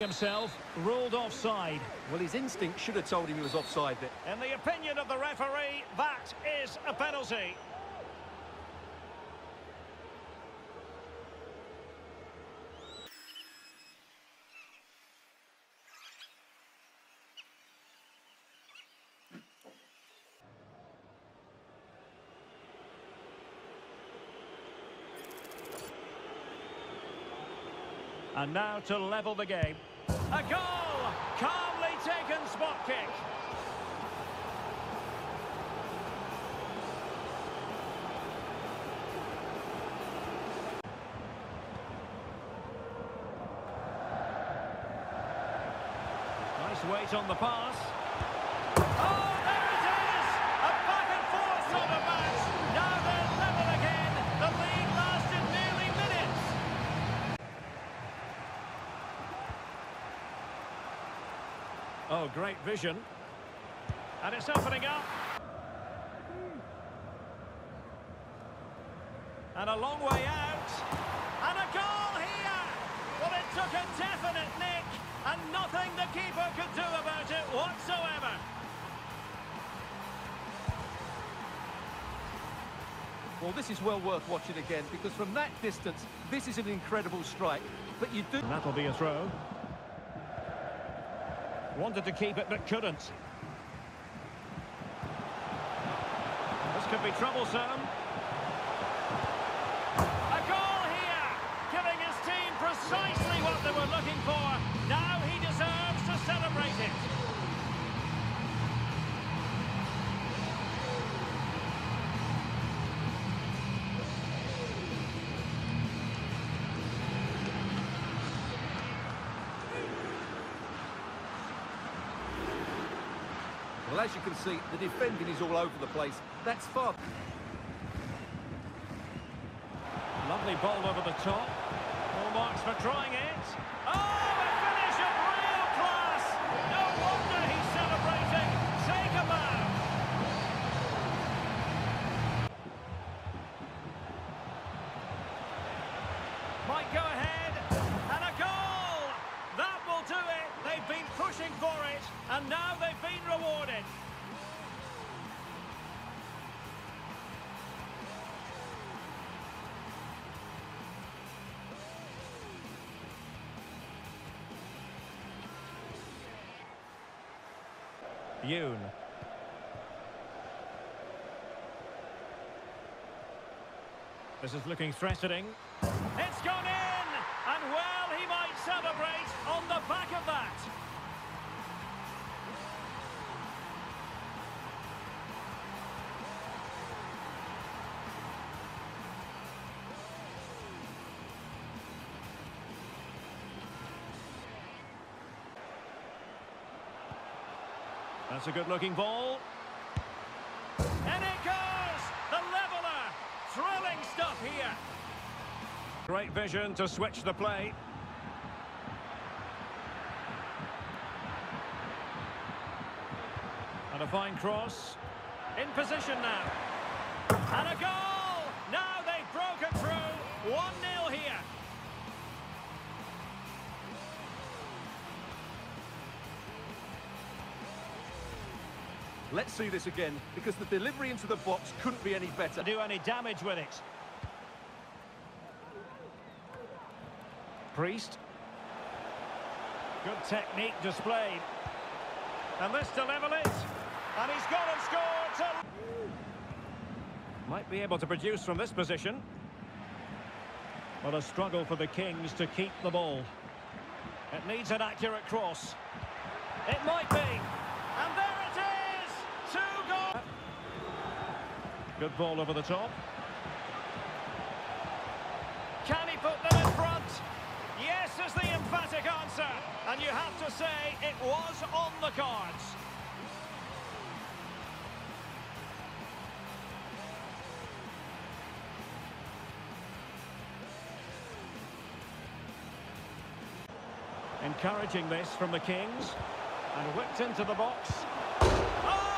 himself ruled offside. Well, his instinct should have told him he was offside there. In the opinion of the referee, that is a penalty. And now to level the game. A goal! Calmly taken spot kick. Nice weight on the pass. Oh, great vision. And it's opening up. And a long way out. And a goal here! Well, it took a definite nick, and nothing the keeper could do about it whatsoever. Well, this is well worth watching again because from that distance, this is an incredible strike. But you do... And that'll be a throw. Wanted to keep it, but couldn't. This could be troublesome. Well, as you can see, the defending is all over the place. That's far... Lovely ball over the top. Full marks for trying it. Oh, pushing for it, and now they've been rewarded. Yoon. This is looking threatening. It's gone in! And well, he might celebrate on the back of that. That's a good-looking ball. And it goes! The leveller! Thrilling stuff here. Great vision to switch the play. And a fine cross. In position now. And a goal! Let's see this again because the delivery into the box couldn't be any better. Do any damage with it. Priest. Good technique displayed. And this to level it. And he's gone and scored. To... Might be able to produce from this position. But a struggle for the Kings to keep the ball. It needs an accurate cross. It might be. And there it is! Two goals. Good ball over the top. Can he put them in front? Yes is the emphatic answer. And you have to say it was on the cards. Encouraging this from the Kings. And whipped into the box. Oh,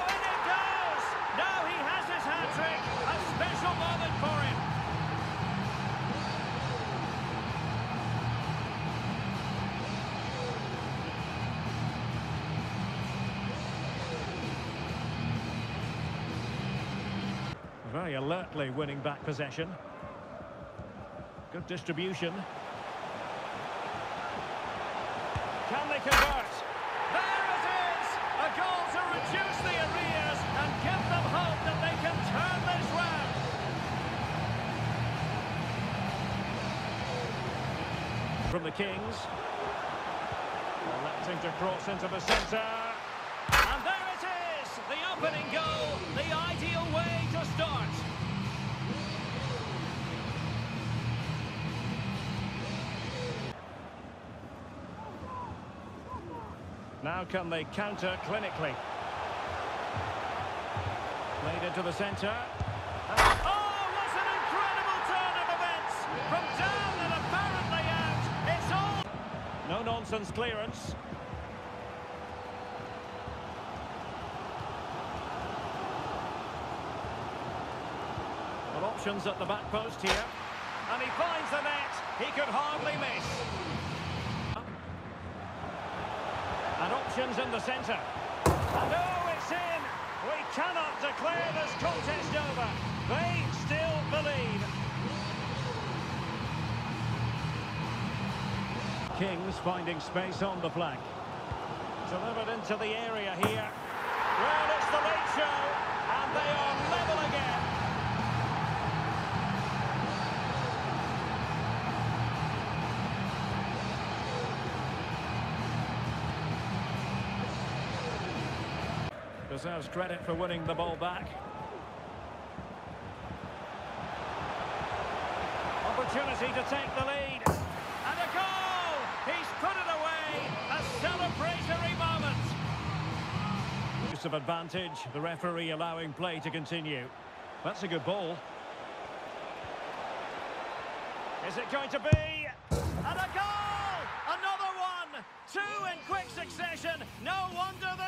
Very alertly winning back possession. Good distribution. Can they convert? There it is! A goal to reduce the arrears and give them hope that they can turn this round. From the Kings. Electing to cross into the centre. And there it is! The opening goal, the ideal way to start. Now can they counter clinically? Played into the centre. Oh, what an incredible turn of events! From down and apparently out, it's all... No-nonsense clearance. Well, options at the back post here. And he finds the net. He could hardly miss. And options in the centre. And oh, it's in! We cannot declare this contest over. They still believe. Kings finding space on the flank. Delivered into the area here. Well, it's the late show, and they are level again. Deserves credit for winning the ball back. Opportunity to take the lead. And a goal! He's put it away! A celebratory moment! Use of advantage, the referee allowing play to continue. That's a good ball. Is it going to be? And a goal! Another one! Two in quick succession. No wonder that...